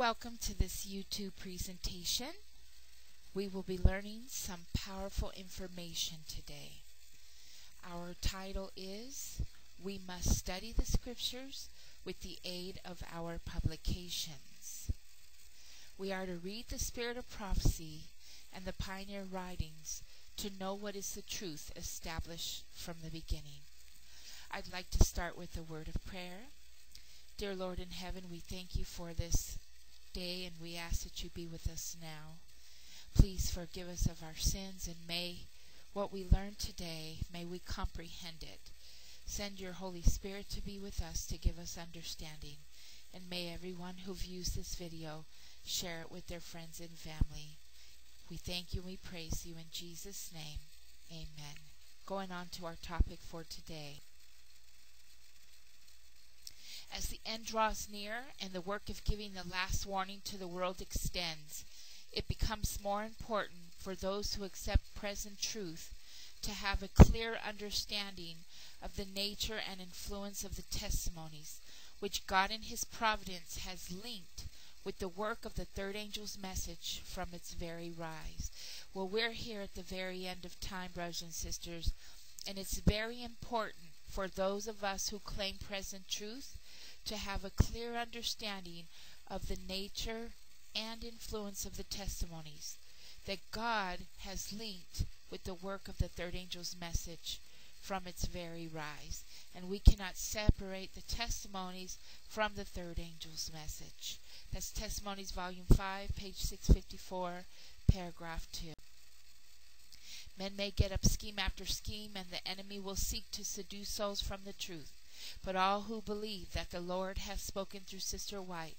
Welcome to this YouTube presentation. We will be learning some powerful information today. Our title is We Must Study the Scriptures with the Aid of Our Publications. We are to read the Spirit of Prophecy and the Pioneer Writings to know what is the truth established from the beginning. I'd like to start with a word of prayer. Dear Lord in heaven, we thank you for this day and we ask that you be with us now. Please forgive us of our sins and may what we learn today, may we comprehend it. Send your Holy Spirit to be with us to give us understanding. And may everyone who views this video share it with their friends and family. We thank you and we praise you in Jesus' name. Amen. Going on to our topic for today. As the end draws near and the work of giving the last warning to the world extends, it becomes more important for those who accept present truth to have a clear understanding of the nature and influence of the testimonies which God in His providence has linked with the work of the third angel's message from its very rise. Well, we're here at the very end of time, brothers and sisters, and it's very important for those of us who claim present truth to have a clear understanding of the nature and influence of the testimonies that God has linked with the work of the third angel's message from its very rise. And we cannot separate the testimonies from the third angel's message. That's Testimonies, Volume 5, page 654, paragraph 2. Men may get up scheme after scheme, and the enemy will seek to seduce souls from the truth. But all who believe that the Lord has spoken through Sister White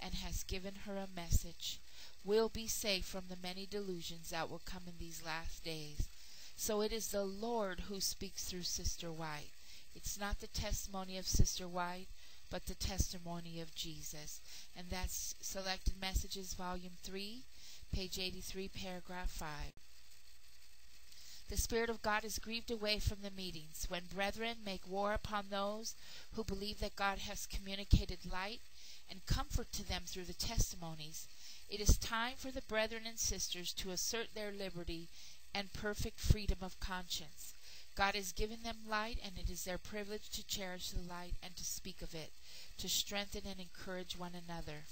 and has given her a message will be safe from the many delusions that will come in these last days. So it is the Lord who speaks through Sister White. It's not the testimony of Sister White, but the testimony of Jesus. And that's Selected Messages, Volume 3, page 83, paragraph 5. The Spirit of God is grieved away from the meetings when brethren make war upon those who believe that God has communicated light and comfort to them through the testimonies. It is time for the brethren and sisters to assert their liberty and perfect freedom of conscience. God has given them light, and it is their privilege to cherish the light and to speak of it, to strengthen and encourage one another.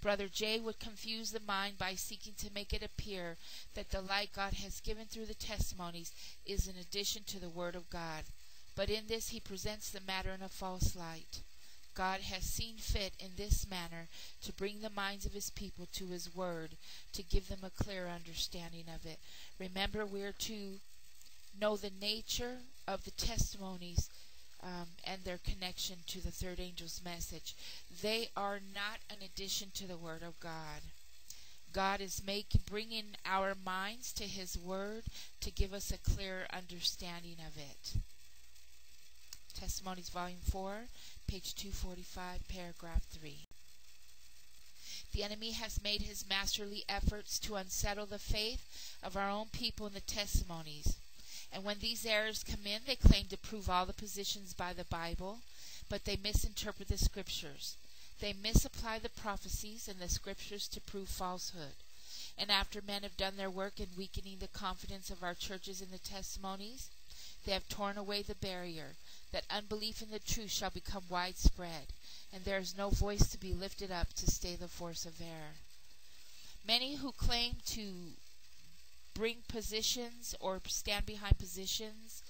Brother J would confuse the mind by seeking to make it appear that the light God has given through the testimonies is an addition to the Word of God. But in this he presents the matter in a false light. God has seen fit in this manner to bring the minds of his people to his word, to give them a clear understanding of it. Remember, we're to know the nature of the testimonies um, and their connection to the third angel's message. They are not an addition to the Word of God. God is making, bringing our minds to His Word to give us a clearer understanding of it. Testimonies, Volume 4, page 245, paragraph 3. The enemy has made his masterly efforts to unsettle the faith of our own people in the testimonies. And when these errors come in, they claim to prove all the positions by the Bible, but they misinterpret the scriptures. They misapply the prophecies and the scriptures to prove falsehood. And after men have done their work in weakening the confidence of our churches in the testimonies, they have torn away the barrier that unbelief in the truth shall become widespread, and there is no voice to be lifted up to stay the force of error. Many who claim to bring positions or stand behind positions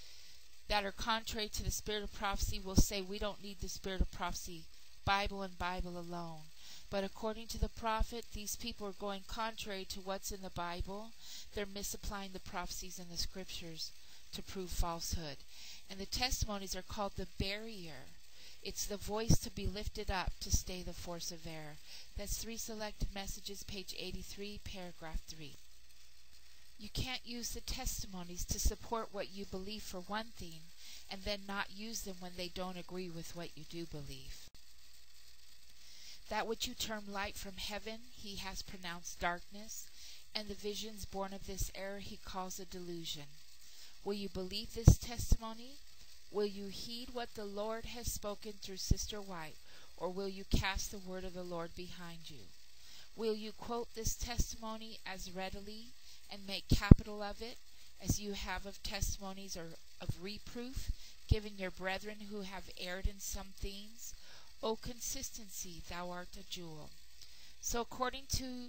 that are contrary to the spirit of prophecy will say we don't need the spirit of prophecy, Bible and Bible alone. But according to the prophet, these people are going contrary to what's in the Bible. They're misapplying the prophecies in the scriptures to prove falsehood. And the testimonies are called the barrier. It's the voice to be lifted up to stay the force of error. That's three selected messages, page 83, paragraph 3. You can't use the testimonies to support what you believe for one thing and then not use them when they don't agree with what you do believe. That which you term light from heaven, he has pronounced darkness, and the visions born of this error he calls a delusion. Will you believe this testimony? Will you heed what the Lord has spoken through Sister White, or will you cast the word of the Lord behind you? Will you quote this testimony as readily and make capital of it as you have of testimonies or of reproof given your brethren who have erred in some things? O consistency, thou art a jewel. So, according to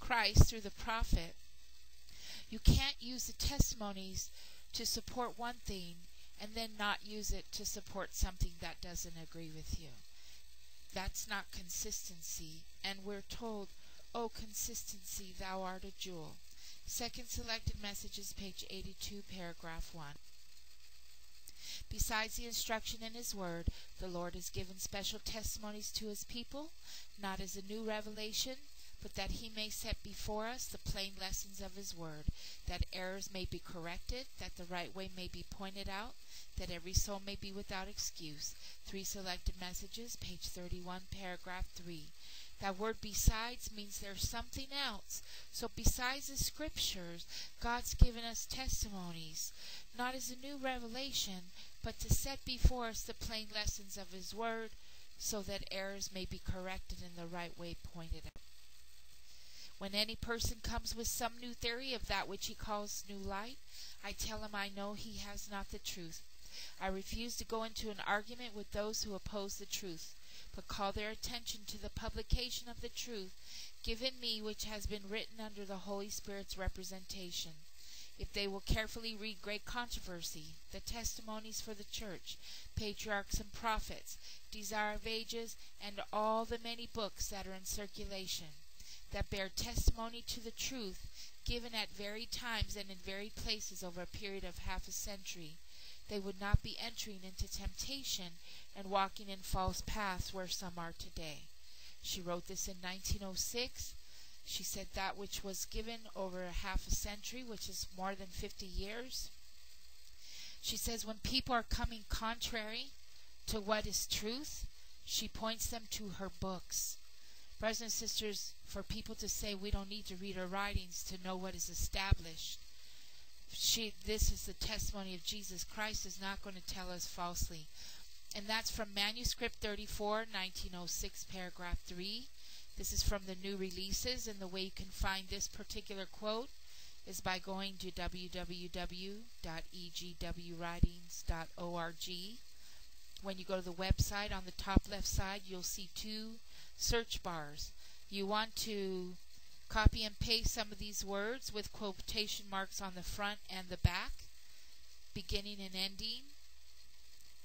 Christ through the prophet, you can't use the testimonies to support one thing and then not use it to support something that doesn't agree with you. That's not consistency. And we're told, Oh, consistency, thou art a jewel. Second selected messages, page 82, paragraph 1. Besides the instruction in His Word, the Lord has given special testimonies to His people, not as a new revelation, but that He may set before us the plain lessons of His Word, that errors may be corrected, that the right way may be pointed out, that every soul may be without excuse. Three selected messages, page 31, paragraph 3. That word besides means there's something else. So besides the scriptures, God's given us testimonies, not as a new revelation, but to set before us the plain lessons of His Word, so that errors may be corrected and the right way pointed out. When any person comes with some new theory of that which he calls new light, I tell him I know he has not the truth. I refuse to go into an argument with those who oppose the truth, but call their attention to the publication of the truth given me which has been written under the Holy Spirit's representation. If they will carefully read Great Controversy, the Testimonies for the Church, Patriarchs and Prophets, Desire of Ages, and all the many books that are in circulation, that bear testimony to the truth given at varied times and in varied places over a period of half a century, they would not be entering into temptation and walking in false paths where some are today. She wrote this in 1906. She said that which was given over a half a century, which is more than 50 years. She says when people are coming contrary to what is truth, she points them to her books. Brothers and sisters, for people to say we don't need to read her writings to know what is established, she this is the testimony of Jesus Christ is not going to tell us falsely. And that's from Manuscript 34, 1906, paragraph 3. This is from the new releases, and the way you can find this particular quote is by going to www.egwritings.org. When you go to the website, on the top left side, you'll see two search bars. You want to copy and paste some of these words with quotation marks on the front and the back, beginning and ending,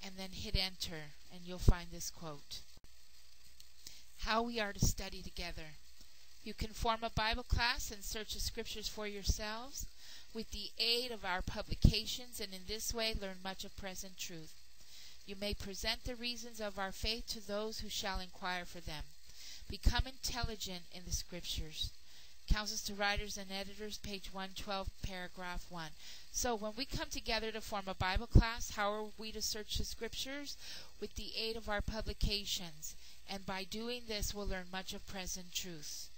and then hit enter, and you'll find this quote. How we are to study together. You can form a Bible class and search the scriptures for yourselves with the aid of our publications, and in this way learn much of present truth. You may present the reasons of our faith to those who shall inquire for them. Become intelligent in the Scriptures. Counsels to Writers and Editors, page 112, paragraph 1. So, when we come together to form a Bible class, how are we to search the Scriptures? With the aid of our publications. And by doing this, we'll learn much of present truth.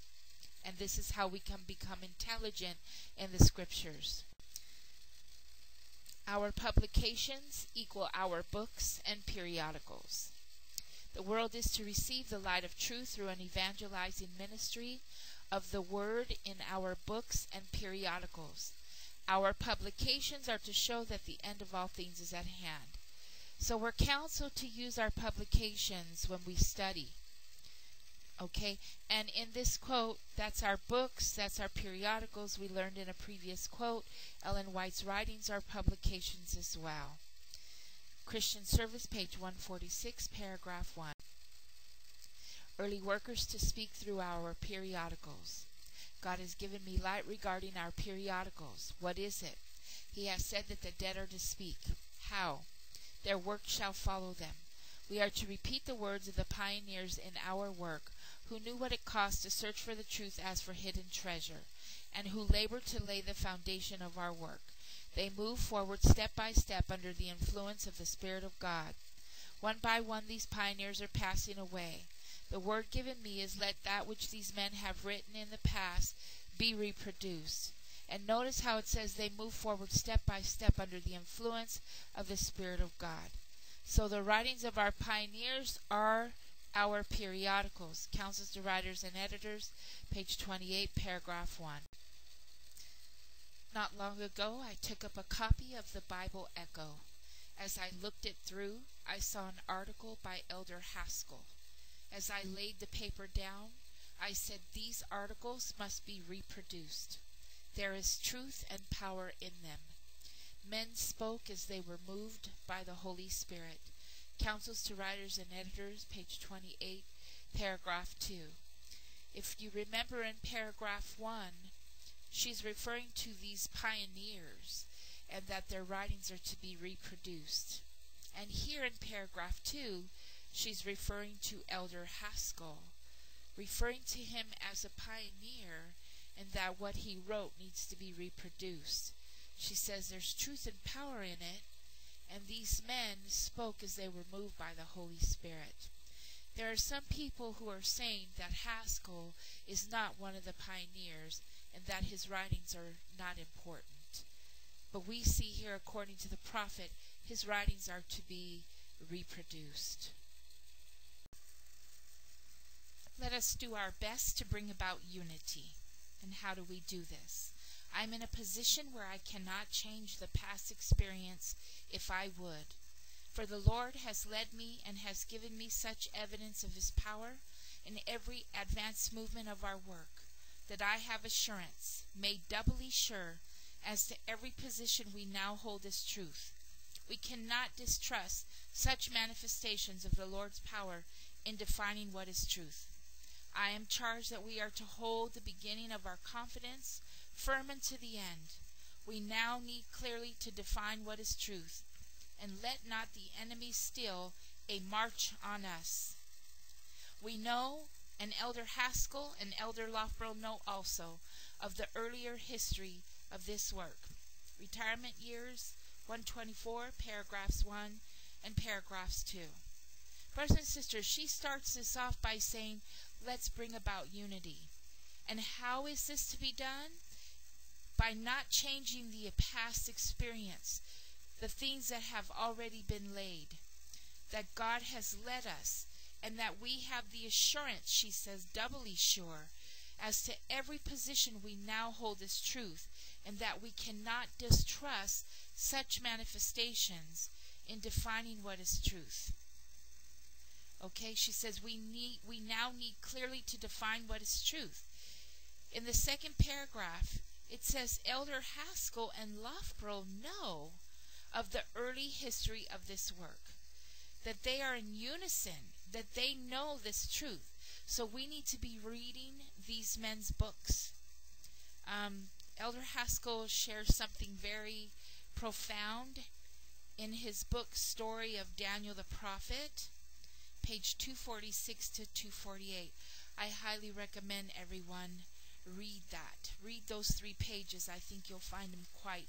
And this is how we can become intelligent in the Scriptures. Our publications equal our books and periodicals. The world is to receive the light of truth through an evangelizing ministry of the Word in our books and periodicals. Our publications are to show that the end of all things is at hand. So we're counseled to use our publications when we study. Okay? And in this quote, that's our books, that's our periodicals. We learned in a previous quote. Ellen White's writings are publications as well. Christian Service, page 146, paragraph 1. Early workers to speak through our periodicals. God has given me light regarding our periodicals. What is it? He has said that the dead are to speak. How? Their work shall follow them. We are to repeat the words of the pioneers in our work, who knew what it cost to search for the truth as for hidden treasure, and who labored to lay the foundation of our work. They move forward step by step under the influence of the Spirit of God. One by one, these pioneers are passing away. The word given me is let that which these men have written in the past be reproduced. And notice how it says they move forward step by step under the influence of the Spirit of God. So the writings of our pioneers are Our periodicals, Counsels to writers and editors, page 28, paragraph 1. Not long ago, I took up a copy of the Bible Echo. As I looked it through, I saw an article by Elder Haskell. As I laid the paper down, I said these articles must be reproduced. There is truth and power in them. Men spoke as they were moved by the Holy Spirit. Counsels to Writers and Editors, page 28, paragraph 2. If you remember in paragraph 1, she's referring to these pioneers and that their writings are to be reproduced. And here in paragraph 2, she's referring to Elder Haskell, referring to him as a pioneer and that what he wrote needs to be reproduced. She says there's truth and power in it, and these men spoke as they were moved by the Holy Spirit. There are some people who are saying that Haskell is not one of the pioneers and that his writings are not important. But we see here, according to the prophet, his writings are to be reproduced. Let us do our best to bring about unity. And how do we do this? I'm in a position where I cannot change the past experience if I would. For the Lord has led me and has given me such evidence of his power in every advance movement of our work that I have assurance, made doubly sure, as to every position we now hold as truth. We cannot distrust such manifestations of the Lord's power in defining what is truth. I am charged that we are to hold the beginning of our confidence firm unto the end. We now need clearly to define what is truth, and let not the enemy steal a march on us. We know, and Elder Haskell and Elder Loughborough know also, of the earlier history of this work. Retirement years 124, paragraphs 1 and paragraphs 2. Brothers and sisters, she starts this off by saying, Let's bring about unity. And how is this to be done? by not changing the past experience, the things that have already been laid, that God has led us, and that we have the assurance, she says, doubly sure, as to every position we now hold as truth, and that we cannot distrust such manifestations in defining what is truth. Okay, she says we need we now need clearly to define what is truth. In the second paragraph, it says Elder Haskell and Loughborough know of the early history of this work, that they are in unison, that they know this truth. So we need to be reading these men's books. Um, Elder Haskell shares something very profound in his book, Story of Daniel the Prophet, page 246 to 248. I highly recommend everyone read that. Read those three pages. I think you'll find them quite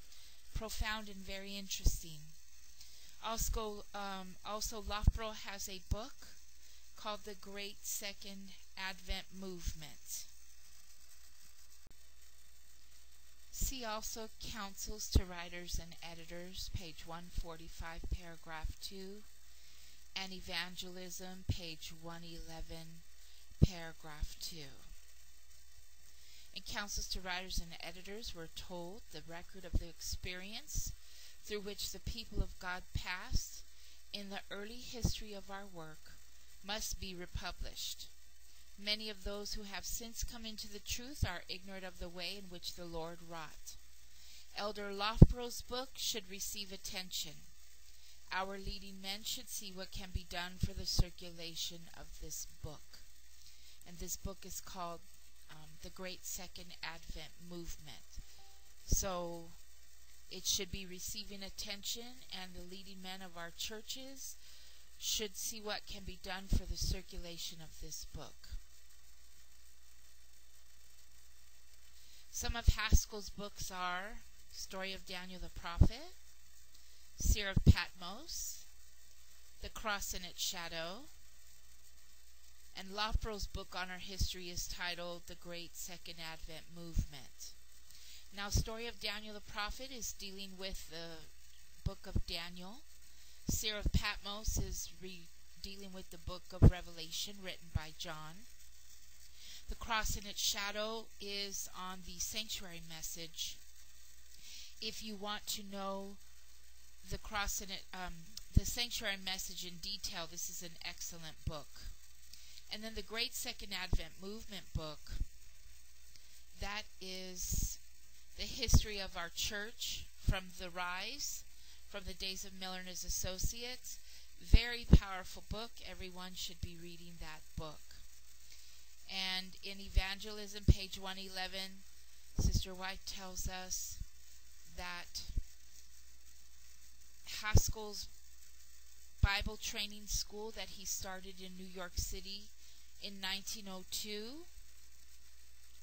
profound and very interesting. Also, um, also Loughborough has a book called The Great Second Advent Movement. See also Counsels to Writers and Editors, page 145, paragraph 2, and Evangelism, page 111, paragraph 2. In counsels to writers and editors, we're told the record of the experience through which the people of God passed in the early history of our work must be republished. Many of those who have since come into the truth are ignorant of the way in which the Lord wrought. Elder Loughborough's book should receive attention. Our leading men should see what can be done for the circulation of this book. And this book is called um, the Great Second Advent movement. So it should be receiving attention, and the leading men of our churches should see what can be done for the circulation of this book. Some of Haskell's books are Story of Daniel the Prophet, Seer of Patmos, The Cross in its Shadow, and Loughborough's book on our history is titled The Great Second Advent Movement. Now, Story of Daniel the Prophet is dealing with the book of Daniel. Seer of Patmos is dealing with the book of Revelation written by John. The cross and its shadow is on the sanctuary message. If you want to know the cross and it, um, the sanctuary message in detail, this is an excellent book. And then the Great Second Advent Movement book, that is the history of our church from the rise, from the days of Miller and his associates. Very powerful book. Everyone should be reading that book. And in Evangelism, page 111, Sister White tells us that Haskell's Bible training school that he started in New York City in 1902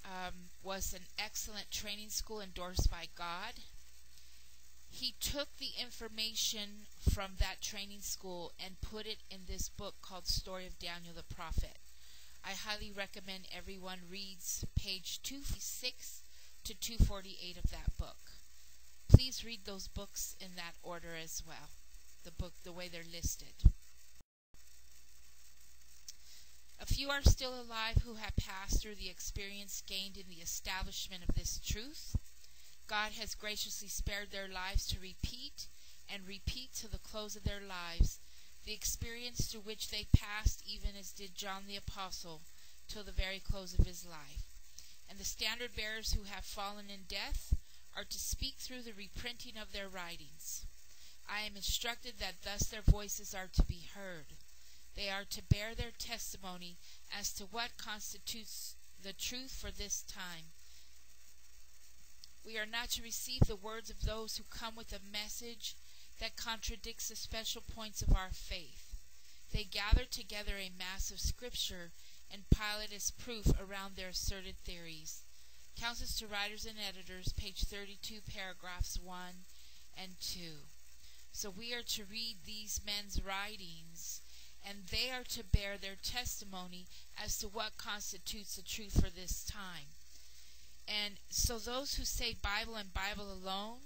um, was an excellent training school endorsed by God. He took the information from that training school and put it in this book called Story of Daniel the Prophet. I highly recommend everyone reads page 246 to 248 of that book. Please read those books in that order as well. The book, the way they're listed. A few are still alive who have passed through the experience gained in the establishment of this truth. God has graciously spared their lives to repeat and repeat to the close of their lives the experience through which they passed, even as did John the Apostle, till the very close of his life. And the standard bearers who have fallen in death are to speak through the reprinting of their writings. I am instructed that thus their voices are to be heard. They are to bear their testimony as to what constitutes the truth for this time. We are not to receive the words of those who come with a message that contradicts the special points of our faith. They gather together a mass of scripture and pile it as proof around their asserted theories. Counsels to Writers and Editors, page 32, paragraphs 1 and 2. So we are to read these men's writings and they are to bear their testimony as to what constitutes the truth for this time. And so those who say Bible and Bible alone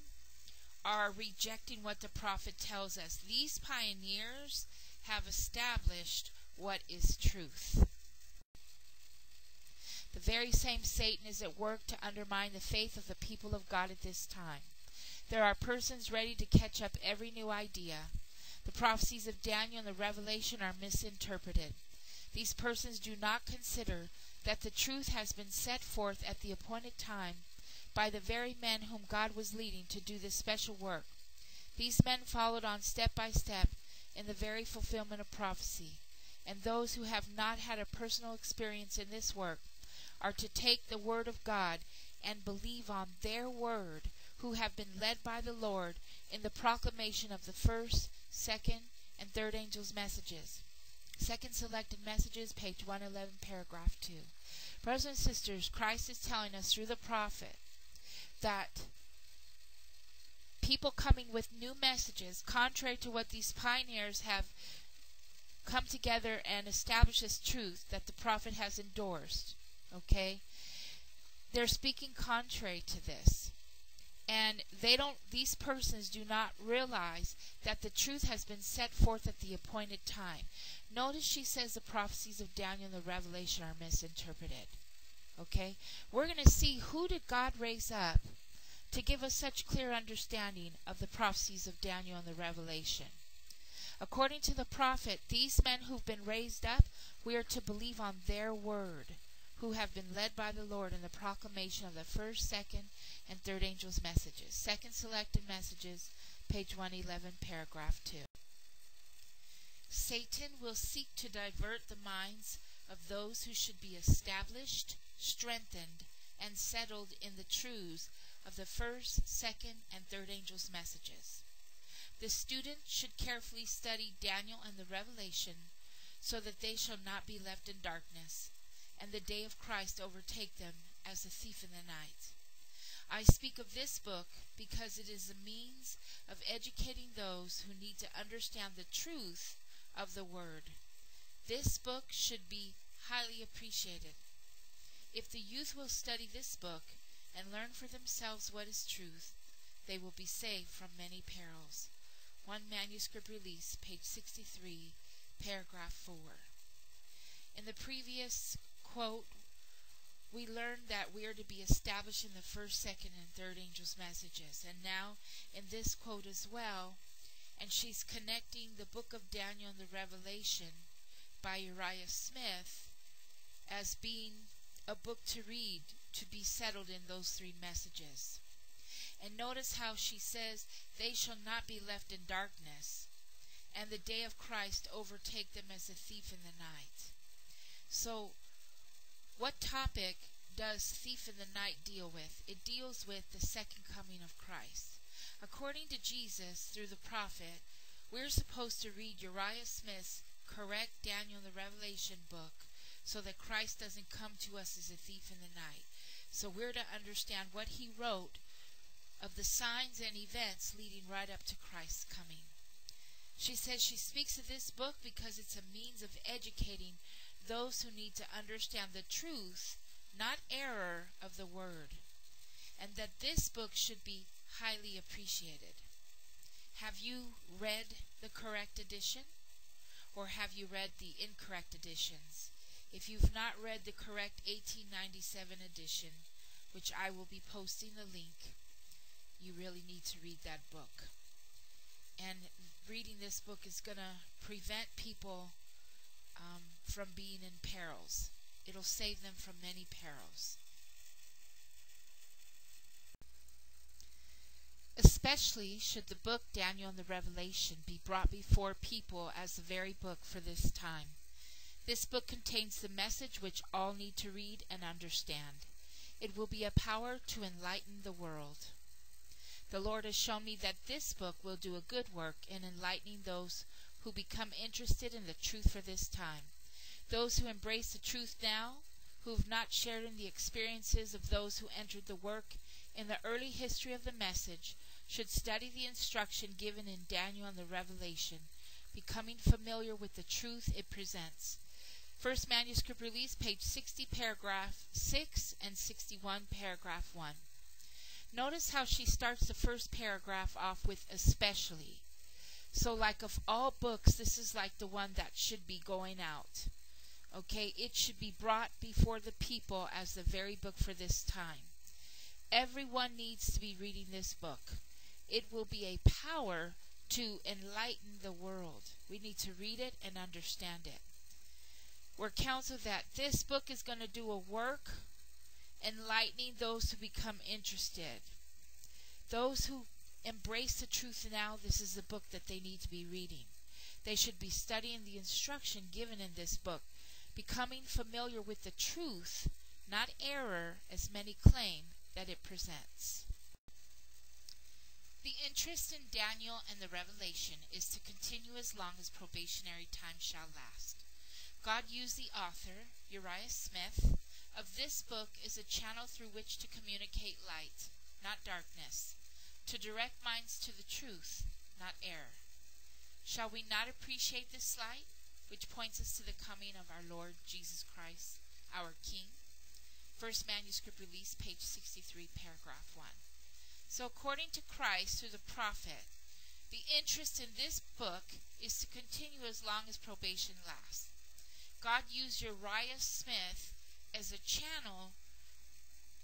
are rejecting what the prophet tells us. These pioneers have established what is truth. The very same Satan is at work to undermine the faith of the people of God at this time. There are persons ready to catch up every new idea the prophecies of Daniel and the Revelation are misinterpreted. These persons do not consider that the truth has been set forth at the appointed time by the very men whom God was leading to do this special work. These men followed on step by step in the very fulfillment of prophecy. And those who have not had a personal experience in this work are to take the word of God and believe on their word, who have been led by the Lord in the proclamation of the first, second, and third angels' messages. Second selected messages, page 111, paragraph 2. Brothers and sisters, Christ is telling us through the prophet that people coming with new messages, contrary to what these pioneers have come together and established as truth that the prophet has endorsed, okay? They're speaking contrary to this. And they don't these persons do not realize that the truth has been set forth at the appointed time. Notice she says the prophecies of daniel and the revelation are misinterpreted okay? We're going to see who did god raise up to give us such clear understanding of the prophecies of daniel and the revelation. According to the prophet these men who've been raised up we are to believe on their word who have been led by the lord in the proclamation of the first second and third angel's messages. Second selected messages, page 111, paragraph 2. Satan will seek to divert the minds of those who should be established, strengthened, and settled in the truths of the first, second, and third angel's messages. The student should carefully study Daniel and the Revelation so that they shall not be left in darkness, and the day of Christ overtake them as a thief in the night. I speak of this book because it is a means of educating those who need to understand the truth of the Word. This book should be highly appreciated. If the youth will study this book and learn for themselves what is truth, they will be saved from many perils. One manuscript release, page 63, paragraph 4. In the previous quote, we learned that we are to be established in the first, second, and third angels' messages. And now, in this quote as well, and she's connecting the book of Daniel and the Revelation by Uriah Smith as being a book to read to be settled in those three messages. And notice how she says, They shall not be left in darkness, and the day of Christ overtake them as a thief in the night. So, what topic does Thief in the Night deal with? It deals with the second coming of Christ. According to Jesus, through the prophet, we're supposed to read Uriah Smith's correct Daniel the Revelation book so that Christ doesn't come to us as a thief in the night. So we're to understand what he wrote of the signs and events leading right up to Christ's coming. She says she speaks of this book because it's a means of educating those who need to understand the truth, not error, of the Word, and that this book should be highly appreciated. Have you read the correct edition? Or have you read the incorrect editions? If you've not read the correct 1897 edition, which I will be posting the link, you really need to read that book. And reading this book is going to prevent people um, from being in perils. It'll save them from many perils. Especially should the book Daniel and the Revelation be brought before people as the very book for this time. This book contains the message which all need to read and understand. It will be a power to enlighten the world. The Lord has shown me that this book will do a good work in enlightening those who become interested in the truth for this time. Those who embrace the truth now, who have not shared in the experiences of those who entered the work in the early history of the message, should study the instruction given in Daniel and the Revelation, becoming familiar with the truth it presents. First manuscript release, page 60, paragraph 6, and 61, paragraph 1. Notice how she starts the first paragraph off with especially. So, like of all books, this is like the one that should be going out. Okay, it should be brought before the people as the very book for this time. Everyone needs to be reading this book. It will be a power to enlighten the world. We need to read it and understand it. We're counseled that this book is going to do a work enlightening those who become interested. Those who embrace the truth now, this is the book that they need to be reading. They should be studying the instruction given in this book, becoming familiar with the truth, not error, as many claim that it presents. The interest in Daniel and the Revelation is to continue as long as probationary time shall last. God used the author, Uriah Smith, of this book as a channel through which to communicate light, not darkness, to direct minds to the truth, not error. Shall we not appreciate this light, which points us to the coming of our Lord Jesus Christ, our King? First Manuscript Release, page 63, paragraph 1. So, according to Christ through the prophet, the interest in this book is to continue as long as probation lasts. God used Uriah Smith as a channel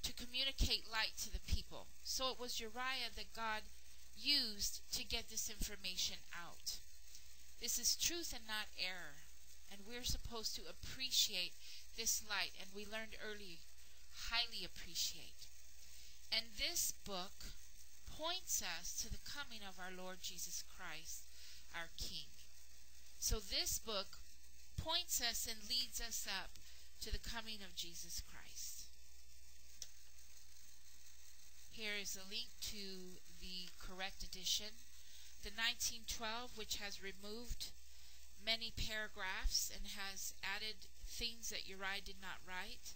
to communicate light to the people. So it was Uriah that God used to get this information out. This is truth and not error. And we're supposed to appreciate this light. And we learned early, highly appreciate. And this book points us to the coming of our Lord Jesus Christ, our King. So this book points us and leads us up to the coming of Jesus Christ. Here is a link to the correct edition. The 1912, which has removed many paragraphs and has added things that Uriah did not write,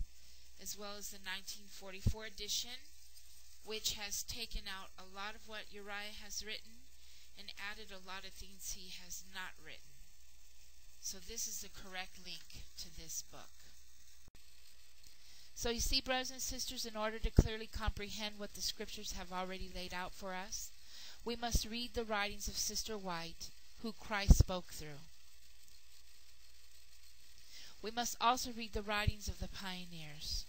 as well as the 1944 edition, which has taken out a lot of what Uriah has written and added a lot of things he has not written. So this is the correct link to this book. So you see, brothers and sisters, in order to clearly comprehend what the scriptures have already laid out for us, we must read the writings of Sister White, who Christ spoke through. We must also read the writings of the pioneers.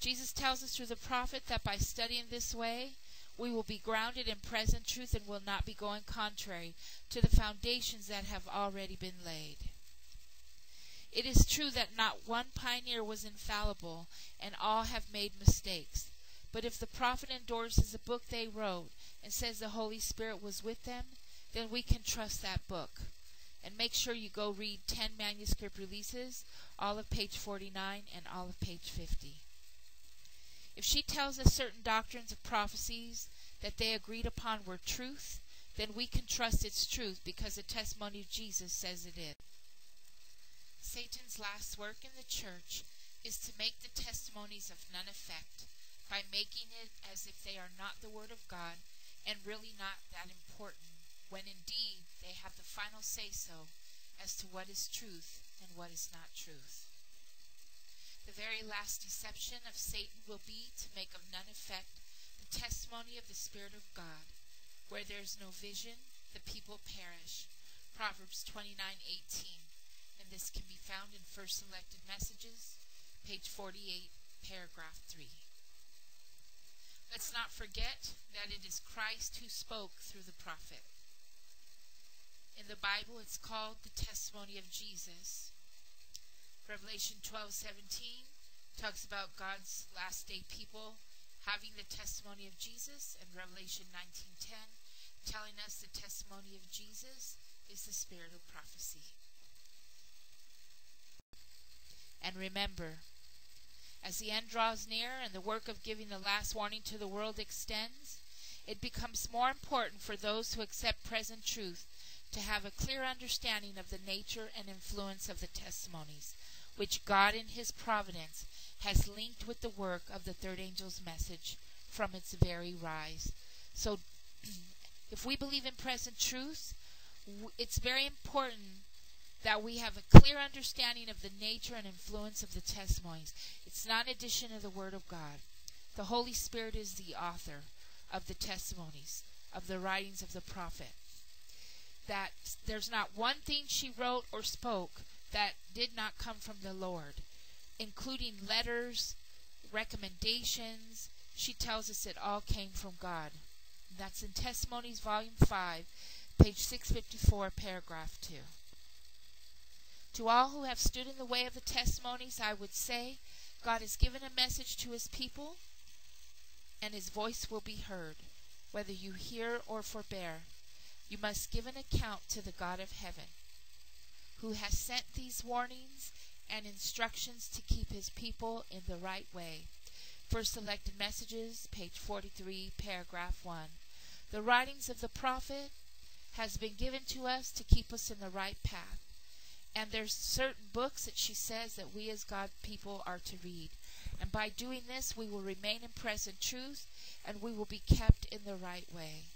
Jesus tells us through the prophet that by studying this way, we will be grounded in present truth and will not be going contrary to the foundations that have already been laid. It is true that not one pioneer was infallible, and all have made mistakes. But if the prophet endorses a book they wrote and says the Holy Spirit was with them, then we can trust that book. And make sure you go read 10 manuscript releases, all of page 49 and all of page 50. If she tells us certain doctrines of prophecies that they agreed upon were truth, then we can trust its truth because the testimony of Jesus says it is. Satan's last work in the church is to make the testimonies of none effect by making it as if they are not the Word of God and really not that important, when indeed they have the final say so as to what is truth and what is not truth. The very last deception of Satan will be to make of none effect the testimony of the Spirit of God. Where there is no vision, the people perish. Proverbs 29:18. And this can be found in First Selected Messages, page 48, paragraph 3. Let's not forget that it is Christ who spoke through the prophet. In the Bible, it's called the testimony of Jesus. Revelation 12:17 talks about God's last day people having the testimony of Jesus, and Revelation 19:10 telling us the testimony of Jesus is the spirit of prophecy. And remember, as the end draws near and the work of giving the last warning to the world extends, it becomes more important for those who accept present truth to have a clear understanding of the nature and influence of the testimonies which God in His providence has linked with the work of the third angel's message from its very rise. So, if we believe in present truth, it's very important that we have a clear understanding of the nature and influence of the testimonies. It's not an addition of the Word of God. The Holy Spirit is the author of the testimonies, of the writings of the prophet. That there's not one thing she wrote or spoke that did not come from the Lord, including letters, recommendations. She tells us it all came from God. That's in Testimonies, Volume 5, page 654, paragraph 2. To all who have stood in the way of the testimonies, I would say God has given a message to his people, and his voice will be heard, whether you hear or forbear. You must give an account to the God of heaven who has sent these warnings and instructions to keep his people in the right way. First selected messages, page 43, paragraph 1. The writings of the prophet has been given to us to keep us in the right path. And there's certain books that she says that we as God people are to read. And by doing this, we will remain in present truth and we will be kept in the right way.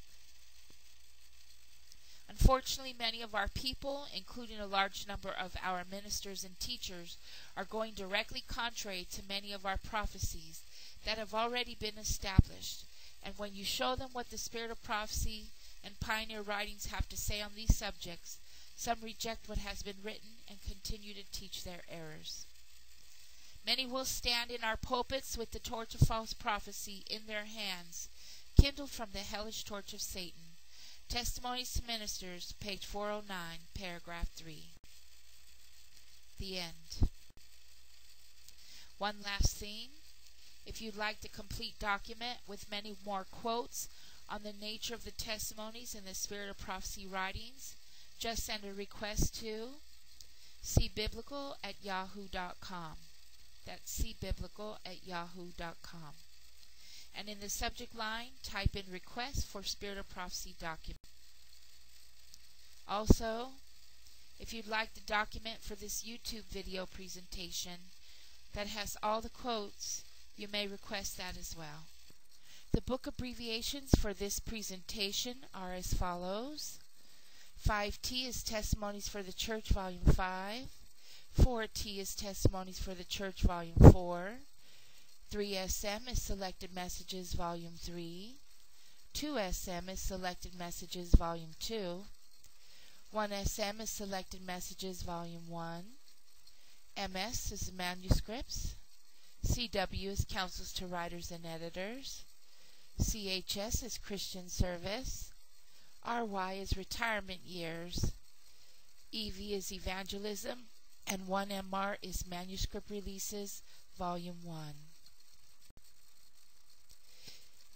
Unfortunately, many of our people, including a large number of our ministers and teachers, are going directly contrary to many of our prophecies that have already been established. And when you show them what the spirit of prophecy and pioneer writings have to say on these subjects, some reject what has been written and continue to teach their errors. Many will stand in our pulpits with the torch of false prophecy in their hands, kindled from the hellish torch of Satan Testimonies to Ministers, page 409, paragraph 3. The end. One last thing. If you'd like the complete document with many more quotes on the nature of the testimonies and the spirit of prophecy writings, just send a request to cbiblical at yahoo.com. That's cbiblical at yahoo.com. And in the subject line, type in request for Spirit of Prophecy document. Also, if you'd like the document for this YouTube video presentation that has all the quotes, you may request that as well. The book abbreviations for this presentation are as follows. 5T is Testimonies for the Church, Volume 5. 4T is Testimonies for the Church, Volume 4. 3SM is Selected Messages, Volume 3. 2SM is Selected Messages, Volume 2. 1SM is Selected Messages Volume 1. MS is Manuscripts. CW is Counsels to Writers and Editors. CHS is Christian Service. RY is Retirement Years. EV is Evangelism. And 1MR is Manuscript Releases Volume 1.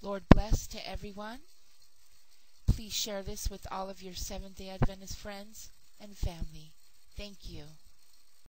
Lord bless to everyone. Please share this with all of your Seventh day Adventist friends and family. Thank you.